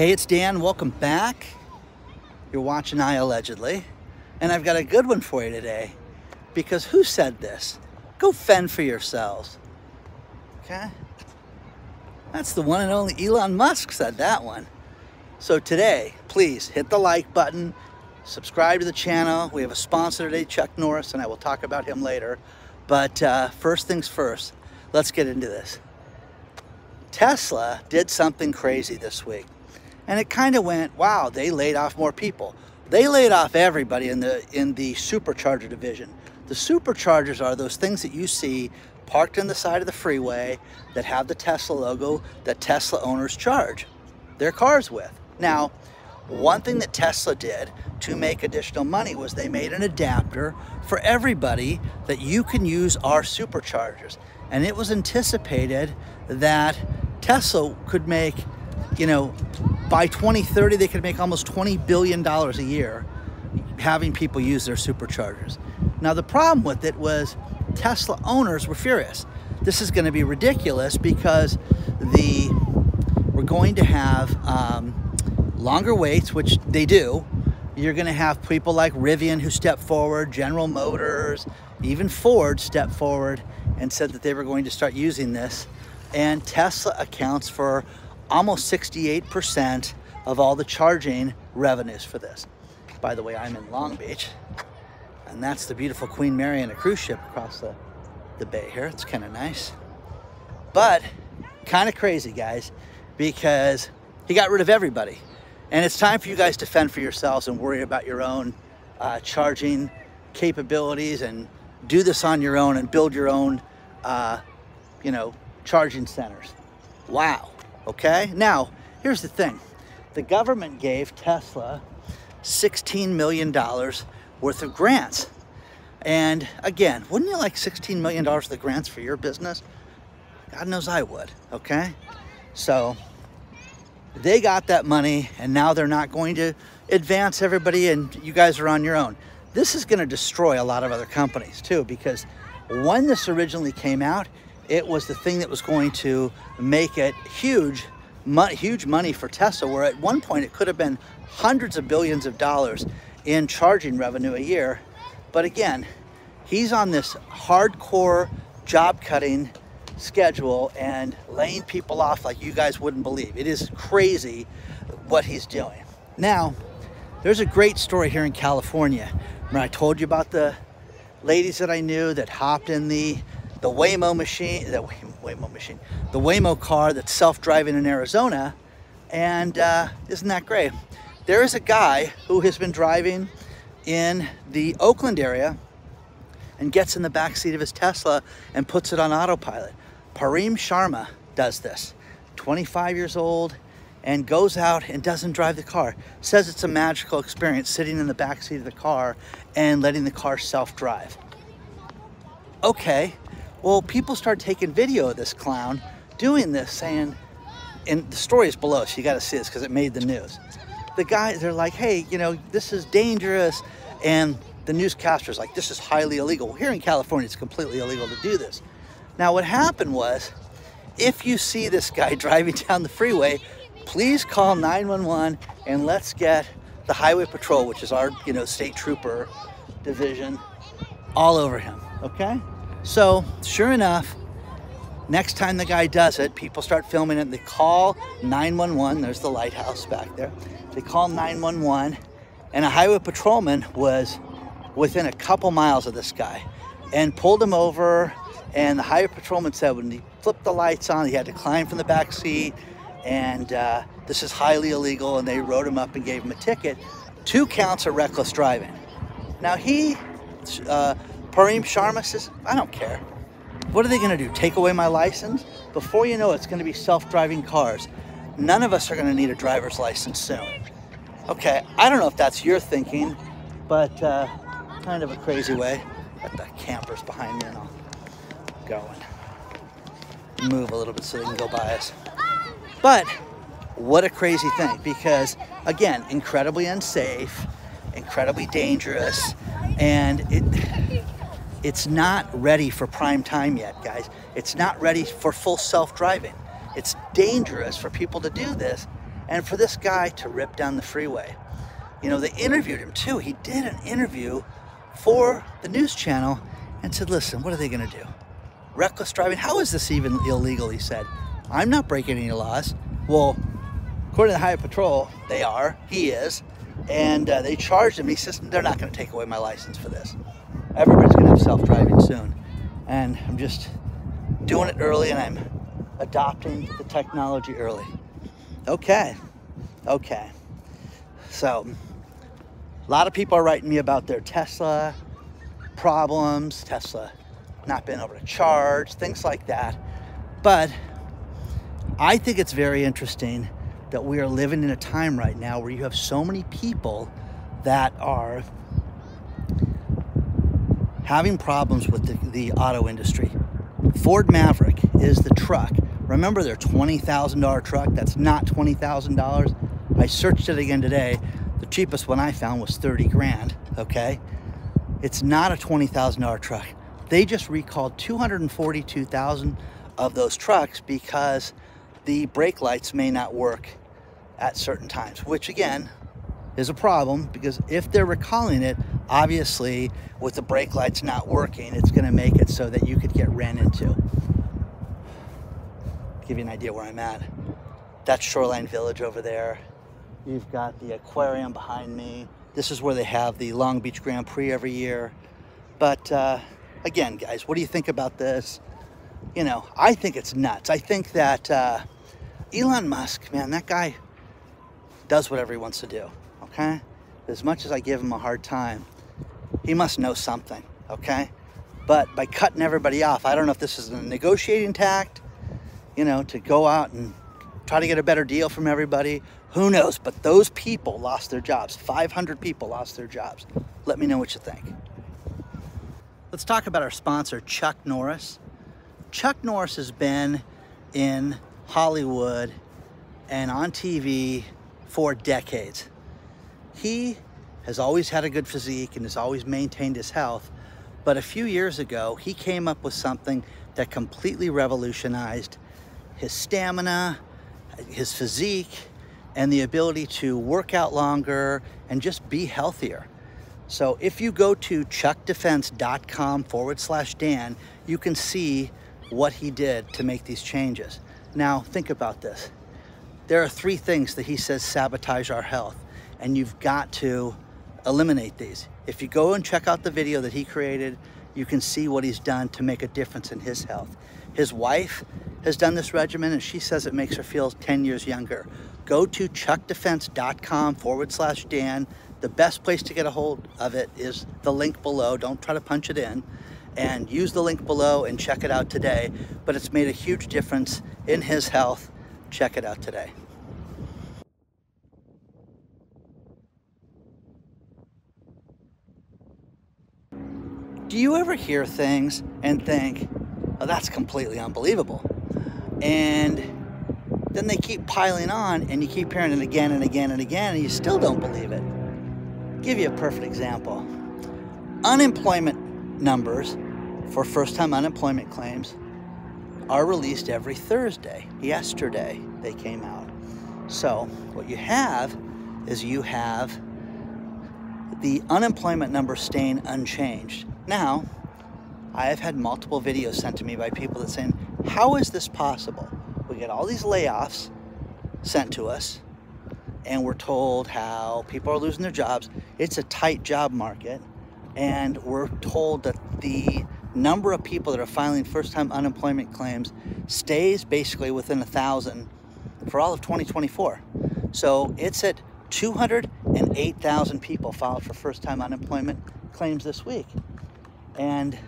Hey, it's Dan. Welcome back. You're watching I Allegedly. And I've got a good one for you today. Because who said this? Go fend for yourselves. Okay? That's the one and only Elon Musk said that one. So today, please hit the like button, subscribe to the channel. We have a sponsor today, Chuck Norris, and I will talk about him later. But uh, first things first, let's get into this. Tesla did something crazy this week. And it kind of went, wow, they laid off more people. They laid off everybody in the in the supercharger division. The superchargers are those things that you see parked on the side of the freeway that have the Tesla logo that Tesla owners charge their cars with. Now, one thing that Tesla did to make additional money was they made an adapter for everybody that you can use our superchargers. And it was anticipated that Tesla could make, you know, by 2030, they could make almost $20 billion a year having people use their superchargers. Now, the problem with it was Tesla owners were furious. This is going to be ridiculous because the we're going to have um, longer waits, which they do. You're going to have people like Rivian who step forward, General Motors, even Ford step forward and said that they were going to start using this. And Tesla accounts for almost 68% of all the charging revenues for this. By the way, I'm in Long Beach, and that's the beautiful Queen Mary and a cruise ship across the, the bay here. It's kind of nice. But kind of crazy, guys, because he got rid of everybody. And it's time for you guys to fend for yourselves and worry about your own uh, charging capabilities and do this on your own and build your own, uh, you know, charging centers. Wow. Okay. Now, here's the thing the government gave Tesla $16 million worth of grants. And again, wouldn't you like $16 million of grants for your business? God knows I would, okay? So they got that money and now they're not going to advance everybody and you guys are on your own. This is going to destroy a lot of other companies too because when this originally came out, it was the thing that was going to make it huge, huge money for Tesla, where at one point it could have been hundreds of billions of dollars in charging revenue a year. But again, he's on this hardcore job cutting schedule and laying people off like you guys wouldn't believe. It is crazy what he's doing. Now, there's a great story here in California. When I told you about the ladies that I knew that hopped in the the Waymo machine, the Waymo machine, the Waymo car that's self-driving in Arizona, and uh, isn't that great? There is a guy who has been driving in the Oakland area and gets in the back seat of his Tesla and puts it on autopilot. Param Sharma does this, 25 years old, and goes out and doesn't drive the car. Says it's a magical experience sitting in the back seat of the car and letting the car self-drive. Okay, well, people start taking video of this clown doing this, saying, and the story is below, so you got to see this because it made the news. The guys, they're like, hey, you know, this is dangerous. And the newscaster's like, this is highly illegal. Here in California, it's completely illegal to do this. Now, what happened was, if you see this guy driving down the freeway, please call 911 and let's get the Highway Patrol, which is our, you know, state trooper division, all over him, okay? So sure enough, next time the guy does it, people start filming it. They call 911. There's the lighthouse back there. They call 911 and a highway patrolman was within a couple miles of this guy and pulled him over. And the highway patrolman said when he flipped the lights on, he had to climb from the back seat and uh, this is highly illegal. And they wrote him up and gave him a ticket. Two counts of reckless driving. Now he, uh, Param Sharma says, I don't care. What are they going to do? Take away my license? Before you know it, it's going to be self-driving cars. None of us are going to need a driver's license soon. Okay, I don't know if that's your thinking, but uh, kind of a crazy way. Got the campers behind me and I'll go and move a little bit so they can go by us. But what a crazy thing because, again, incredibly unsafe, incredibly dangerous, and it it's not ready for prime time yet, guys. It's not ready for full self-driving. It's dangerous for people to do this. and for this guy to rip down the freeway. You know, they interviewed him too. He did an interview for the news channel and said, listen, what are they going to do? Reckless driving? How is this even illegal? He said, I'm not breaking any laws. Well, according to the Highway Patrol, they are. He is. And uh, they charged him. He says, they're not going to take away my license for this. Everybody's to have self-driving soon. And I'm just doing it early and I'm adopting the technology early. Okay. Okay. So, a lot of people are writing me about their Tesla problems, Tesla not being able to charge, things like that. But I think it's very interesting that we are living in a time right now where you have so many people that are having problems with the, the auto industry. Ford Maverick is the truck. Remember their $20,000 truck? That's not $20,000. I searched it again today. The cheapest one I found was 30 grand, okay? It's not a $20,000 truck. They just recalled 242,000 of those trucks because the brake lights may not work at certain times, which again is a problem because if they're recalling it, obviously with the brake lights not working, it's gonna make it so that you could get ran into. Give you an idea where I'm at. That's Shoreline Village over there. You've got the aquarium behind me. This is where they have the Long Beach Grand Prix every year. But uh, again, guys, what do you think about this? You know, I think it's nuts. I think that uh, Elon Musk, man, that guy does whatever he wants to do, okay? As much as I give him a hard time, he must know something, okay? But by cutting everybody off, I don't know if this is a negotiating tact, you know, to go out and try to get a better deal from everybody. Who knows? But those people lost their jobs. 500 people lost their jobs. Let me know what you think. Let's talk about our sponsor, Chuck Norris. Chuck Norris has been in Hollywood and on TV for decades. He has always had a good physique and has always maintained his health. But a few years ago, he came up with something that completely revolutionized his stamina, his physique, and the ability to work out longer and just be healthier. So if you go to chuckdefense.com forward slash Dan, you can see what he did to make these changes. Now, think about this. There are three things that he says sabotage our health, and you've got to eliminate these. If you go and check out the video that he created, you can see what he's done to make a difference in his health. His wife has done this regimen and she says it makes her feel 10 years younger. Go to chuckdefense.com forward slash Dan. The best place to get a hold of it is the link below. Don't try to punch it in and use the link below and check it out today. But it's made a huge difference in his health. Check it out today. Do you ever hear things and think, oh, that's completely unbelievable? And then they keep piling on and you keep hearing it again and again and again and you still don't believe it. I'll give you a perfect example. Unemployment numbers for first-time unemployment claims are released every Thursday. Yesterday they came out. So what you have is you have the unemployment number staying unchanged. Now, I have had multiple videos sent to me by people that saying, how is this possible? We get all these layoffs sent to us and we're told how people are losing their jobs. It's a tight job market and we're told that the number of people that are filing first-time unemployment claims stays basically within a thousand for all of 2024. So it's at 208,000 people filed for first-time unemployment claims this week. And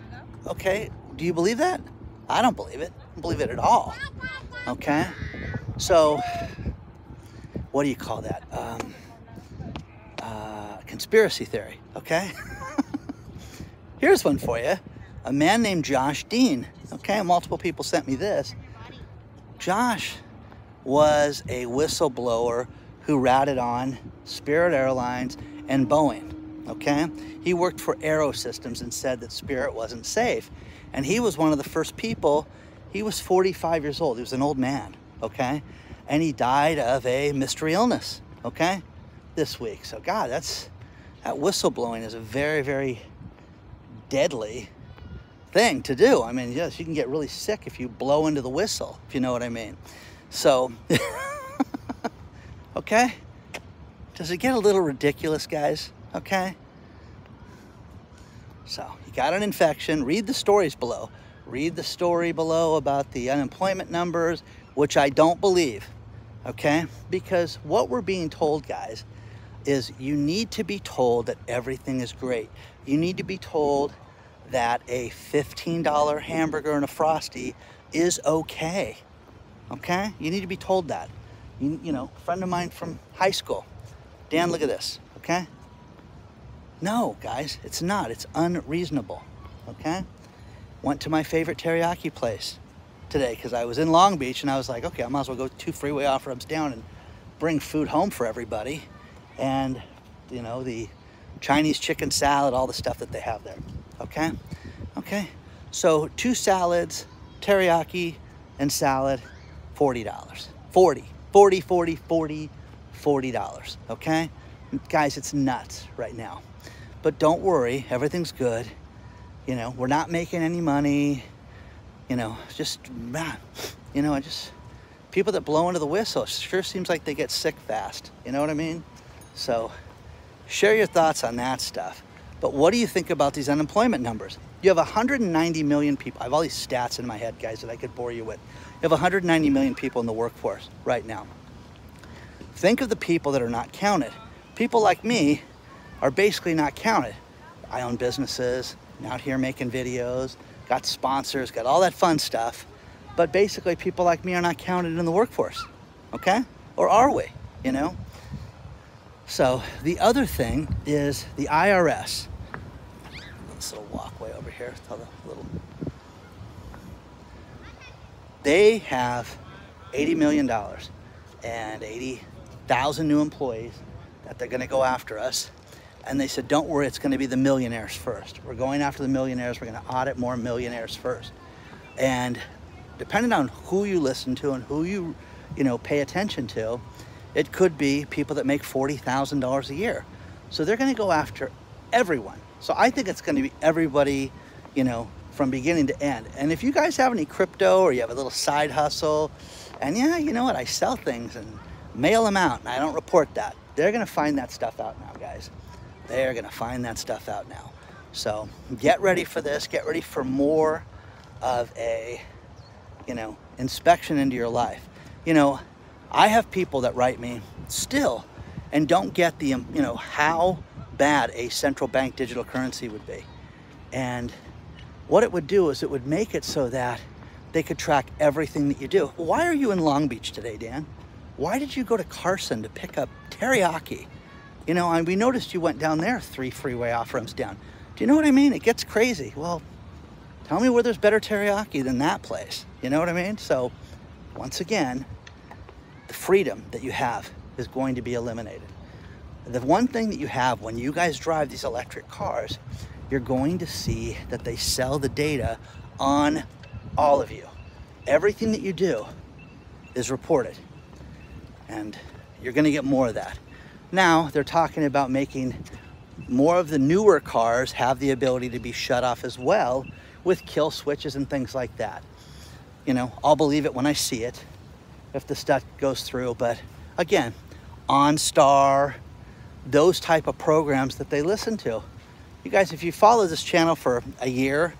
okay, do you believe that? I don't believe it. I don't believe it at all. Okay? So, what do you call that? Um, uh, conspiracy theory, okay? Here's one for you. A man named Josh Dean, okay? Multiple people sent me this. Josh was a whistleblower who ratted on Spirit Airlines and Boeing okay? He worked for Aero Systems and said that Spirit wasn't safe. And he was one of the first people, he was 45 years old, he was an old man, okay? and he died of a mystery illness, okay, this week. So, God, that's that whistleblowing is a very, very deadly thing to do. I mean, yes, you can get really sick if you blow into the whistle, if you know what I mean. So, okay? Does it get a little ridiculous, guys? Okay? So, you got an infection. Read the stories below. Read the story below about the unemployment numbers, which I don't believe. Okay? Because what we're being told, guys, is you need to be told that everything is great. You need to be told that a $15 hamburger and a Frosty is okay. Okay? You need to be told that. You, you know, a friend of mine from high school, Dan, look at this. Okay? No, guys, it's not. It's unreasonable. Okay? Went to my favorite teriyaki place today because I was in Long Beach and I was like, okay, I might as well go two freeway off ramps down and bring food home for everybody and you know the Chinese chicken salad, all the stuff that they have there. Okay, okay. So two salads, teriyaki, and salad, forty dollars. 40, 40, 40, 40, 40 dollars. Okay, guys, it's nuts right now. But don't worry, everything's good. You know, we're not making any money. You know, just man, you know, I just people that blow into the whistle sure seems like they get sick fast. You know what I mean? So share your thoughts on that stuff. But what do you think about these unemployment numbers? You have 190 million people. I have all these stats in my head, guys, that I could bore you with. You have 190 million people in the workforce right now. Think of the people that are not counted. People like me are basically not counted. I own businesses, I'm out here making videos, got sponsors, got all that fun stuff. But basically, people like me are not counted in the workforce, okay? Or are we, you know? So the other thing is the IRS. This little walkway over here, little. They have $80 million and 80,000 new employees that they're gonna go after us. And they said, don't worry, it's gonna be the millionaires first. We're going after the millionaires. We're gonna audit more millionaires first. And depending on who you listen to and who you, you know, pay attention to, it could be people that make $40,000 a year. So they're going to go after everyone. So I think it's going to be everybody, you know, from beginning to end. And if you guys have any crypto or you have a little side hustle, and yeah, you know what, I sell things and mail them out and I don't report that. They're going to find that stuff out now, guys. They're to find that stuff out now. So get ready for this. Get ready for more of a, you know, inspection into your life. You know, I have people that write me still and don't get the, you know, how bad a central bank digital currency would be. And what it would do is it would make it so that they could track everything that you do. Why are you in Long Beach today, Dan? Why did you go to Carson to pick up teriyaki? You know, and we noticed you went down there three freeway off ramps down. Do you know what I mean? It gets crazy. Well, tell me where there's better teriyaki than that place. You know what I mean? So, once again, the freedom that you have is going to be eliminated. The one thing that you have when you guys drive these electric cars, you're going to see that they sell the data on all of you. Everything that you do is reported. And you're going to get more of that. Now, they're talking about making more of the newer cars have the ability to be shut off as well with kill switches and things like that. You know, I'll believe it when I see it if the stuff goes through. But again, OnStar, those type of programs that they listen to. You guys, if you follow this channel for a year,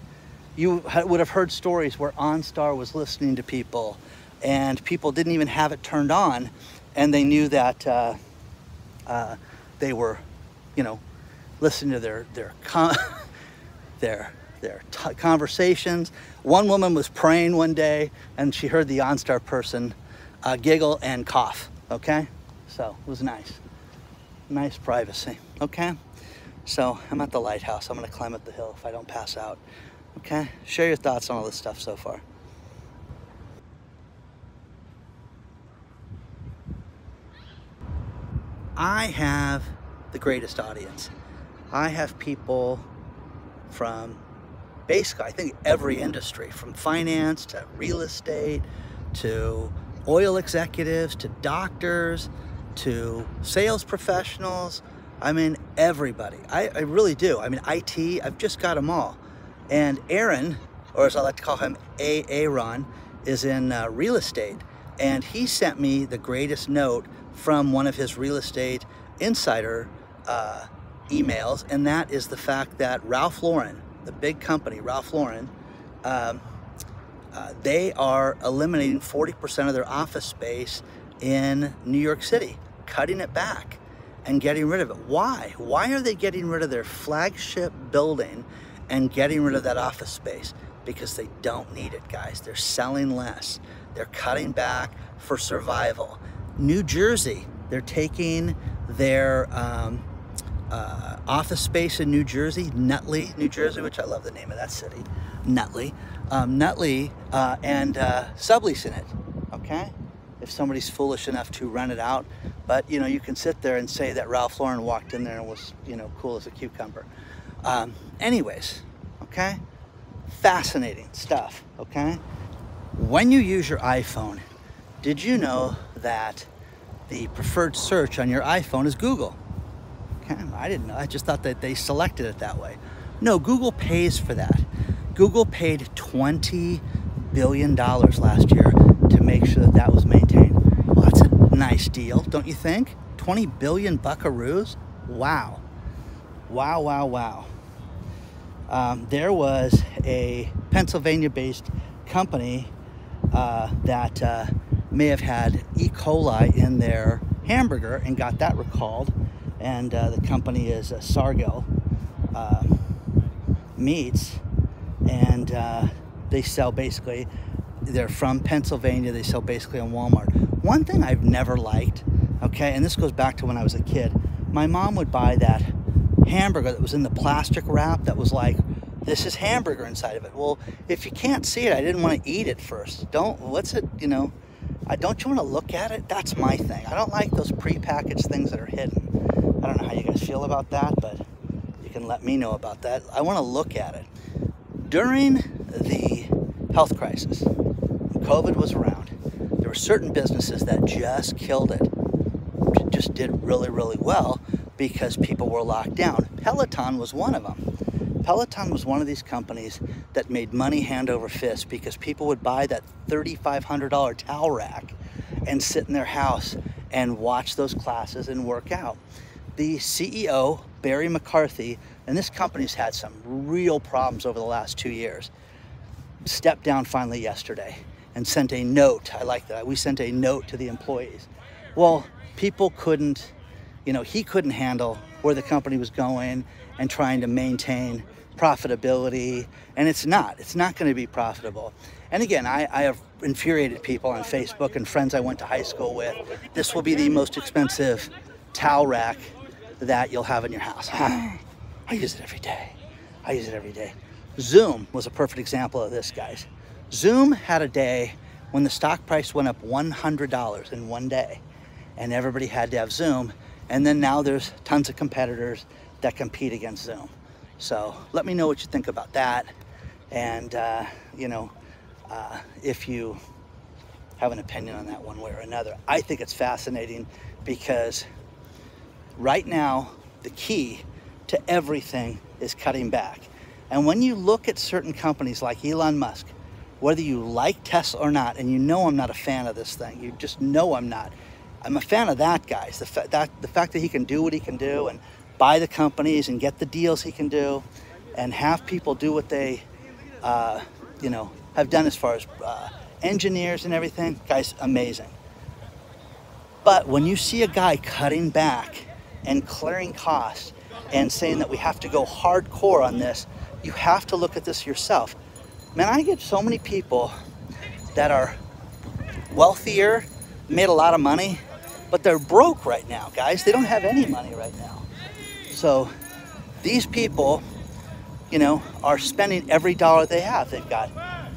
you would have heard stories where OnStar was listening to people and people didn't even have it turned on and they knew that uh, uh, they were, you know, listening to their, their, their, their conversations. One woman was praying one day and she heard the OnStar person uh, giggle and cough, okay? So it was nice. Nice privacy, okay? So I'm at the lighthouse. I'm gonna climb up the hill if I don't pass out, okay? Share your thoughts on all this stuff so far. I have the greatest audience. I have people from basically, I think every industry, from finance to real estate to oil executives to doctors to sales professionals. I mean, everybody. I, I really do. I mean, IT, I've just got them all. And Aaron, or as I like to call him, A. Aaron, is in uh, real estate. And he sent me the greatest note from one of his real estate insider uh, emails, and that is the fact that Ralph Lauren, the big company, Ralph Lauren, um, uh, they are eliminating 40% of their office space in New York City, cutting it back and getting rid of it. Why? Why are they getting rid of their flagship building and getting rid of that office space? Because they don't need it, guys. They're selling less. They're cutting back for survival. New Jersey, they're taking their um, uh, office space in New Jersey, Nutley, New Jersey, which I love the name of that city, Nutley, um, Nutley, uh, and uh, subleasing it, okay? If somebody's foolish enough to rent it out. But, you know, you can sit there and say that Ralph Lauren walked in there and was, you know, cool as a cucumber. Um, anyways, okay? Fascinating stuff, okay? When you use your iPhone, did you know that the preferred search on your iPhone is Google? I didn't know. I just thought that they selected it that way. No, Google pays for that. Google paid $20 billion last year to make sure that that was maintained. Well, that's a nice deal, don't you think? 20 billion buckaroos? Wow. Wow, wow, wow. Um, there was a Pennsylvania based company uh, that uh, may have had E. coli in their hamburger and got that recalled. And uh, the company is Sargel uh, Meats and uh, they sell basically they're from Pennsylvania. They sell basically on Walmart. One thing I've never liked, okay, and this goes back to when I was a kid. My mom would buy that hamburger that was in the plastic wrap that was like, this is hamburger inside of it. Well, if you can't see it, I didn't want to eat it first. Don't, what's it, you know, I don't you want to look at it? That's my thing. I don't like those prepackaged things that are hidden. I don't know how you guys feel about that, but you can let me know about that. I want to look at it during the health crisis, when COVID was around, there were certain businesses that just killed it, just did really, really well because people were locked down. Peloton was one of them. Peloton was one of these companies that made money hand over fist because people would buy that $3,500 towel rack and sit in their house and watch those classes and work out. The CEO, Barry McCarthy, and this company's had some real problems over the last two years. Stepped down finally yesterday and sent a note. I like that. We sent a note to the employees. Well, people couldn't, you know, he couldn't handle where the company was going and trying to maintain profitability. And it's not, it's not going to be profitable. And again, I, I, have infuriated people on Facebook and friends I went to high school with. This will be the most expensive towel rack that you'll have in your house. I use it every day. I use it every day. Zoom was a perfect example of this, guys. Zoom had a day when the stock price went up $100 in one day and everybody had to have Zoom. And then now there's tons of competitors that compete against Zoom. So let me know what you think about that. And, uh, you know, uh, if you have an opinion on that one way or another. I think it's fascinating because right now, the key to everything is cutting back. And when you look at certain companies like Elon Musk, whether you like Tesla or not, and you know I'm not a fan of this thing, you just know I'm not. I'm a fan of that guys. The, fa- that, the fact that he can do what he can do and buy the companies and get the deals he can do and have people do what they, uh, you know, have done as far as uh, engineers and everything, guys, amazing. But when you see a guy cutting back and clearing costs and saying that we have to go hardcore on this, you have to look at this yourself. Man, I get so many people that are wealthier, made a lot of money, but they're broke right now, guys. They don't have any money right now. So these people, you know, are spending every dollar they have. They've got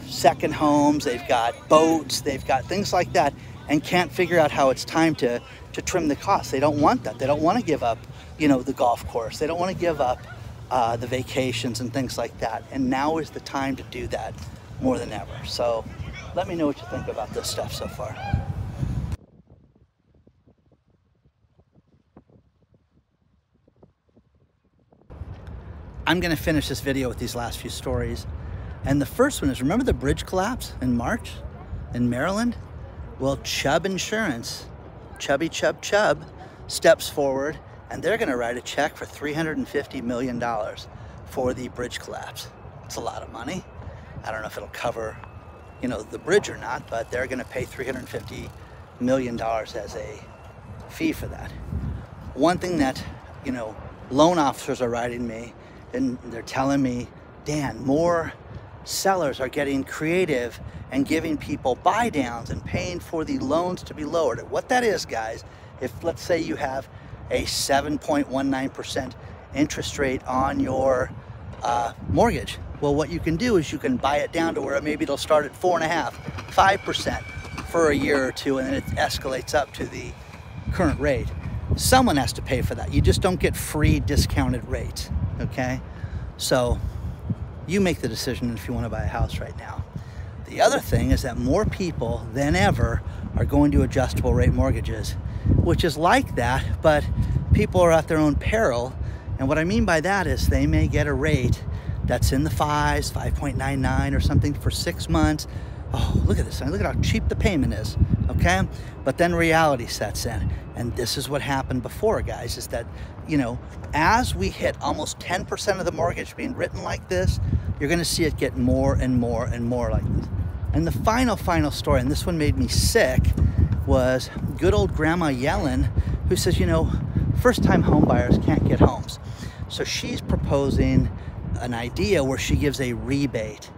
second homes, they've got boats, they've got things like that, and can't figure out how it's time to, to trim the costs. They don't want that. They don't want to give up you know, the golf course. They don't want to give up uh, the vacations and things like that. And now is the time to do that more than ever. So let me know what you think about this stuff so far. I'm gonna finish this video with these last few stories. And the first one is, remember the bridge collapse in March in Maryland? Well, Chubb Insurance, Chubby Chub Chubb, steps forward and they're gonna write a check for $350 million for the bridge collapse. It's a lot of money. I don't know if it'll cover, you know, the bridge or not, but they're gonna pay $350 million as a fee for that. One thing that, you know, loan officers are writing me and they're telling me, Dan, more sellers are getting creative and giving people buy downs and paying for the loans to be lowered. What that is, guys, if let's say you have a 7.19% interest rate on your uh, mortgage, well, what you can do is you can buy it down to where maybe it'll start at four and a half, five percent for a year or two, and then it escalates up to the current rate. Someone has to pay for that. You just don't get free discounted rates, okay? So you make the decision if you want to buy a house right now. The other thing is that more people than ever are going to adjustable rate mortgages, which is like that, but people are at their own peril. And what I mean by that is they may get a rate that's in the fives, 5.99 or something for six months. Oh, look at this. Look at how cheap the payment is, okay? But then reality sets in. And this is what happened before, guys, is that, you know, as we hit almost 10% of the mortgage being written like this, you're gonna see it get more and more and more like this. And the final, final story, and this one made me sick, was good old Grandma Yellen, who says, you know, first time home buyers can't get homes. So she's proposing an idea where she gives a rebate.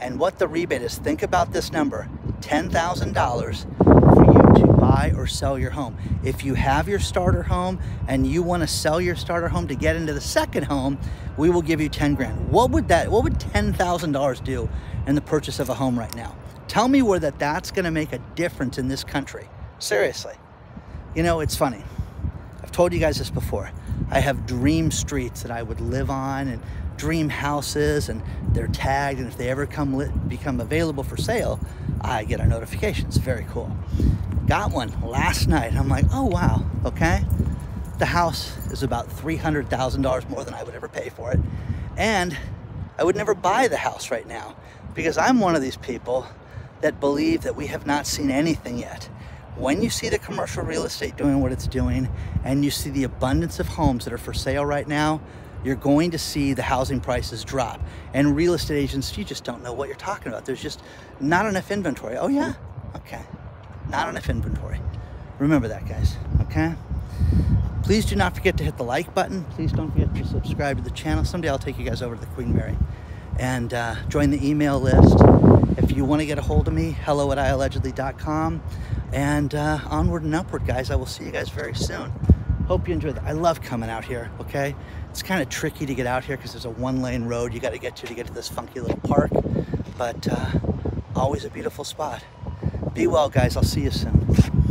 And what the rebate is, think about this number $10,000 for you to buy or sell your home. If you have your starter home and you want to sell your starter home to get into the second home, we will give you 10 grand. What would that, what would $10,000 do in the purchase of a home right now? Tell me where that that's going to make a difference in this country. Seriously. You know, it's funny. I've told you guys this before. I have dream streets that I would live on and dream houses and they're tagged and if they ever come become available for sale, I get a notification. It's very cool. Got one last night. I'm like, oh wow, okay. The house is about $300,000 more than I would ever pay for it. And I would never buy the house right now because I'm one of these people that believe that we have not seen anything yet. When you see the commercial real estate doing what it's doing and you see the abundance of homes that are for sale right now, you're going to see the housing prices drop. And real estate agents, you just don't know what you're talking about. There's just not enough inventory. Oh yeah? Hmm. Okay. Not enough inventory. Remember that, guys, okay? Please do not forget to hit the like button. Please don't forget to subscribe to the channel. Someday I'll take you guys over to the Queen Mary and uh, join the email list. If you want to get a hold of me, hello at iallegedly.com. And uh, onward and upward, guys. I will see you guys very soon. Hope you enjoy that. I love coming out here, okay? It's kind of tricky to get out here because there's a one lane road you got to get to to get to this funky little park. But uh, always a beautiful spot. Be well, guys. I'll see you soon.